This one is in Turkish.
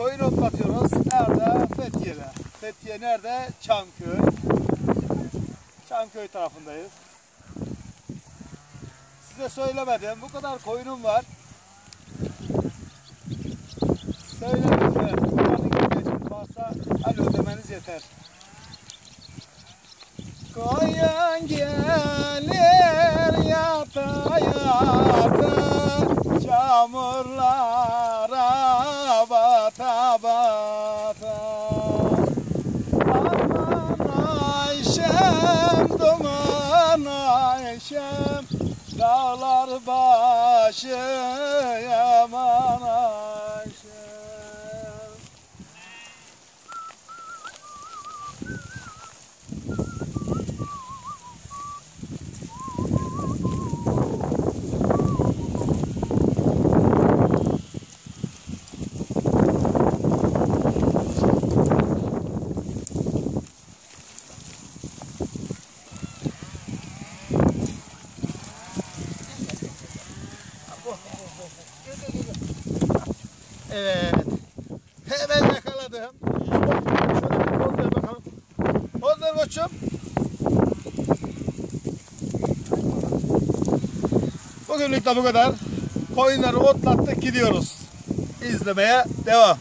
koyun otlatıyoruz. Nerede? Fethiye'de. Fethiye nerede? Çamköy. Çamköy tarafındayız. Size söylemedim. Bu kadar koyunum var. Söyledim evet. Varsa alo demeniz yeter. Koyun gelir yata yata Çamurlara bata bata Aman Ayşem duman Ayşem. Dağlar başı yaman Ayşem Evet. Hemen yakaladım. Şöyle bir poz ver bakalım. Poz ver koçum. Bugünlük de bu kadar. Koyunları otlattık gidiyoruz. İzlemeye devam.